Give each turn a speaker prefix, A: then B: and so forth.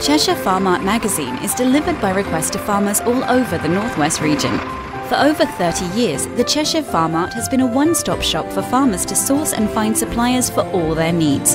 A: Cheshire Farmart magazine is delivered by request to farmers all over the Northwest region. For over 30 years, the Cheshire Farmart has been a one stop shop for farmers to source and find suppliers for all their needs.